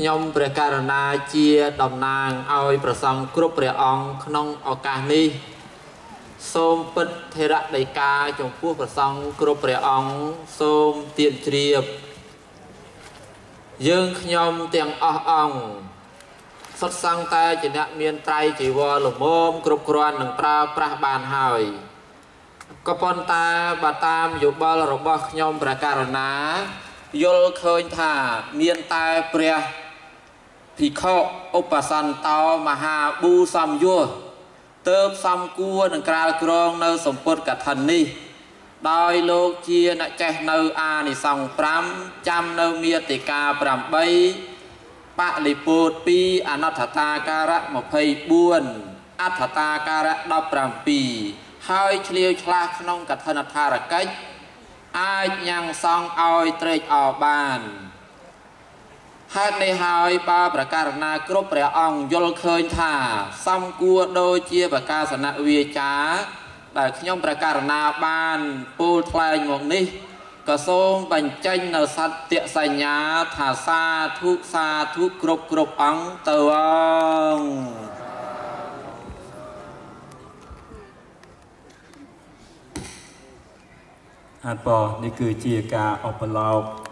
ខ្ញុំព្រះករណាជាតំណាងឲ្យប្រសង់គ្រប់ព្រះអង្គក្នុងឱកាសនេះសូមពិតធរដីកាចំពោះប្រសង់គ្រប់ព្រះអង្គសូមទៀនជ្រាប យើងខ្ញុំទាំងអស់អង្គសុទ្ធសឹងតែជាអ្នកមានត្រៃជីវរលមមគ្រប់គ្រាន់នឹងប្រើប្រាស់បានហើយក៏ប៉ុន្តែបើតាមយោបល់របស់ខ្ញុំព្រះករណាយល់ឃើញថាមានតែព្រះ ភិក្ខុឧបសន្តោមហាប៊ូសំយោទៅសំគួរនឹងក្រាលក្រងនៅសម្ពុតកថានេះ ដោយលោកជាអ្នកចេះនៅអានិសង្ឃ5ចាំនៅមេតិកា8បលិពោត2អនដ្ឋតាការៈ24អដ្ឋតាការៈ17ហើយឆ្លៀវឆ្លាស់ក្នុងកថានថារកិច្ចអាចញ៉ាំងសង់ឲ្យត្រេកអរបាន ហេតុនេះហើយបើប្រការណាគ្រប់ព្រះអង្គយល់ឃើញថាសំគួរដូចជាប្រកាសនៈវាចាដែលខ្ញុំប្រការណាបានពូលថ្លែងមកនេះក៏សូមបញ្ចេញនៅសត្យសញ្ញាថាសាធុសាធុគ្រប់គ្រប់អង្គទៅអង្គអាតបនេះគឺជាការអបឡោក